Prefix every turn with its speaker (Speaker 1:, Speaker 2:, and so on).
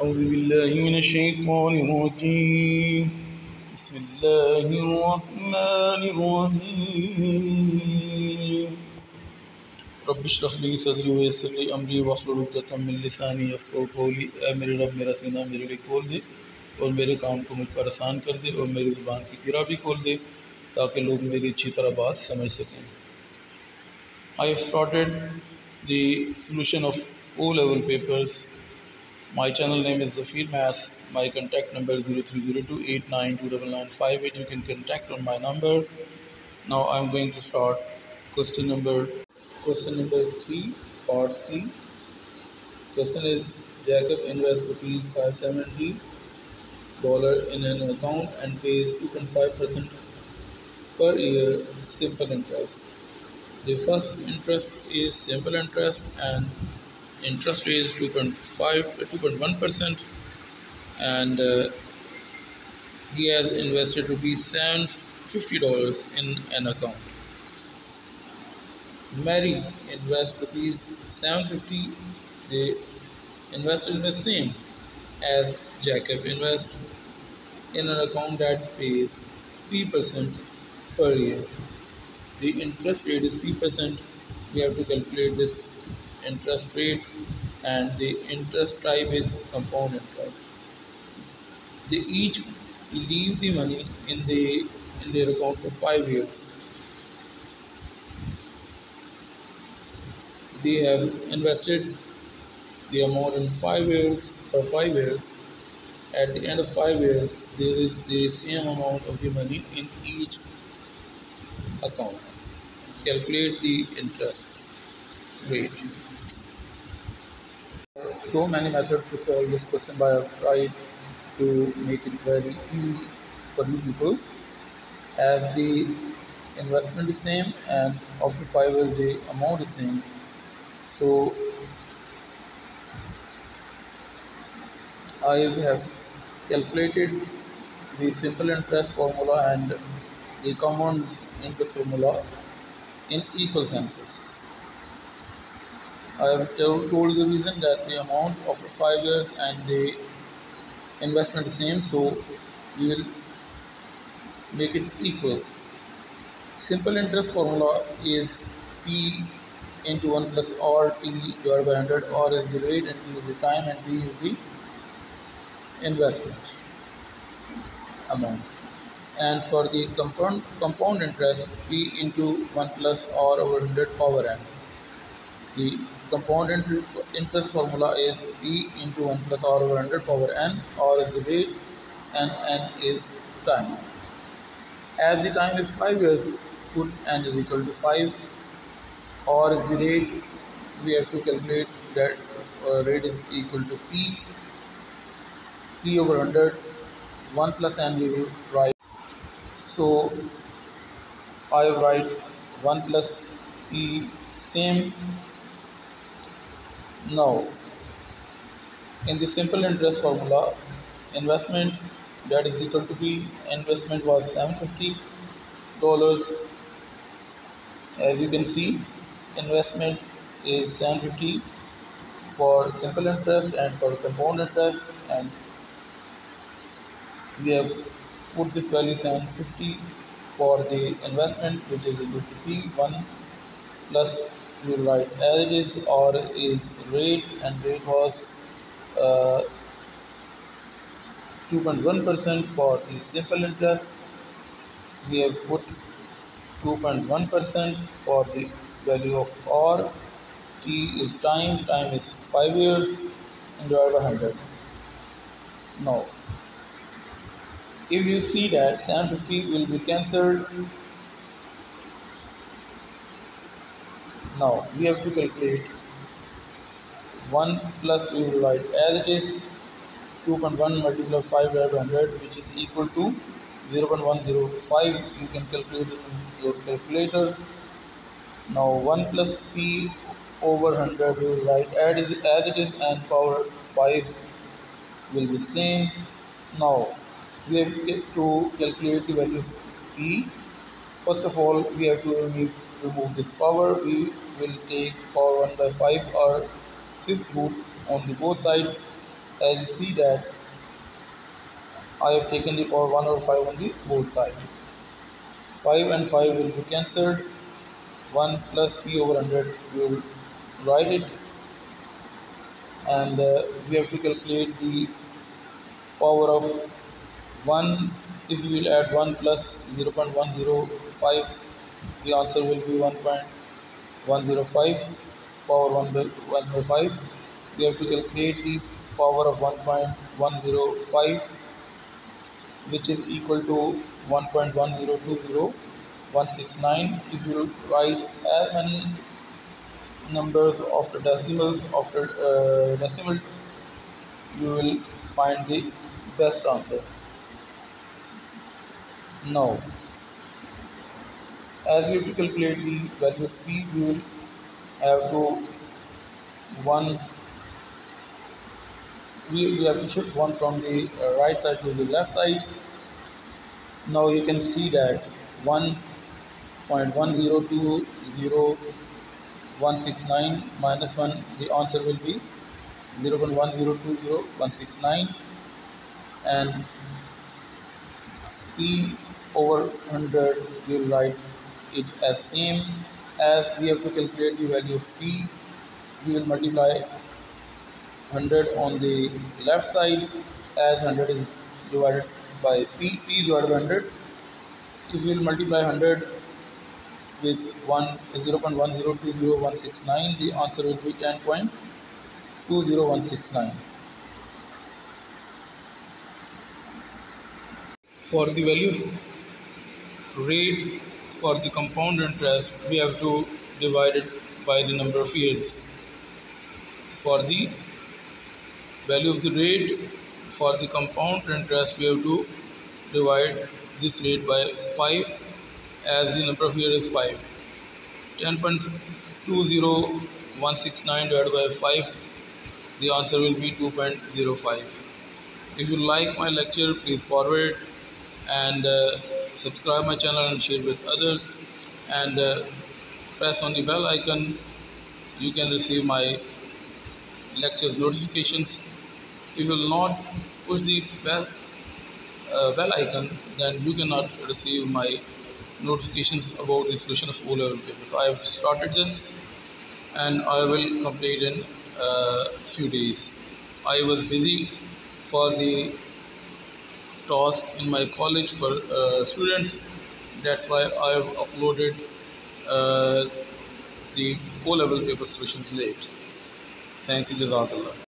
Speaker 1: أعوذ بالله من الشيطان الرجيم بسم الله الرحمن الرحيم رب اشرح لي صدري ويسر لي أمري واحلل عقدة من لساني يفقهوا قولي اے میرے رب मेरा सीना मेरे लिए खोल दे और मेरे काम को मुझ पर आसान कर दे और मेरी ज़ुबान की किरा भी खोल दे ताकि लोग मेरी अच्छी तरह बात समझ सकें I started the solution of O level papers My channel name is Zafeer Maths. My contact number is 0302892998. You can contact on my number. Now I'm going to start question number question number three, part C. Question is Jacob invests rupees 570 dollar in an account and pays 2.5 percent per year simple interest. The first interest is simple interest and interest rate is 2.5 2.1 percent and uh, he has invested rupees 750 dollars in an account. Mary invest rupees 750 they invested in the same as jacob invest in an account that pays 3 percent per year. The interest rate is 3 percent. We have to calculate this interest rate and the interest type is compound interest. They each leave the money in the in their account for five years. They have invested the amount in five years for five years. At the end of five years, there is the same amount of the money in each account. Calculate the interest rate so many methods to solve this question but I've tried to make it very easy for you people. As the investment is same and after five years the amount is same. So I have calculated the simple interest formula and the compound interest formula in equal senses I have told the reason that the amount after five years and the investment is same, so we will make it equal. Simple interest formula is P into 1 plus R T divided by 100. R is the rate and T is the time and T is the investment amount. And for the compound, compound interest, P into 1 plus R over 100 power n. The compound interest formula is P into 1 plus R over 100 power n. R is the rate and n is time. As the time is 5 years, put n is equal to 5. R is the rate. We have to calculate that uh, rate is equal to P. P over 100. 1 plus n we will write. So I write 1 plus P same now, in the simple interest formula, investment that is equal to P investment was 750 dollars. As you can see, investment is 750 for simple interest and for compound interest, and we have put this value 750 for the investment, which is equal to P 1 plus you write as it is or is rate and rate was uh, 2.1 percent for the simple interest. We have put 2.1 percent for the value of R. T is time time is 5 years and divided by 100 now if you see that 750 will be cancelled now we have to calculate 1 plus we will write as it is 2.1 multiplied by 5 divided by 100 which is equal to 0.105 you can calculate it in your calculator. Now 1 plus p over 100 we will write as, as it is and power 5 will be same. Now we have to calculate the value of p. First of all we have to remove, remove this power we will take power 1 by 5 or fifth root on the both side. As you see that I have taken the power 1 over 5 on the both side. 5 and 5 will be cancelled. 1 plus p over 100 we will write it. And uh, we have to calculate the power of 1 if we will add 1 plus 0 0.105 the answer will be 1.105 power 1 105 we have to calculate the power of 1.105 which is equal to 1.1020169 if you write as many numbers after decimal after uh, decimal you will find the best answer. Now as we have to calculate the value of p we will have to one we, we have to shift one from the uh, right side to the left side. Now you can see that 1.1020169 minus 1 the answer will be 0.1020169 and p over 100 we will write it as same as we have to calculate the value of p. We will multiply 100 on the left side as 100 is divided by p. P is divided by 100 if we will multiply 100 with 1 0.1020169 the answer will be 10.20169 for the value of rate for the compound interest we have to divide it by the number of years. For the value of the rate for the compound interest we have to divide this rate by 5 as the number of years is 5 10.20169 divided by 5 the answer will be 2.05 if you like my lecture please forward and uh, subscribe my channel and share with others. And uh, press on the bell icon. You can receive my lectures notifications. If you will not push the bell uh, bell icon then you cannot receive my notifications about the solution of O level papers. I have started this and I will complete in a uh, few days. I was busy for the task in my college for uh, students. That's why I have uploaded uh, the O level paper solutions late. Thank you Jazakallah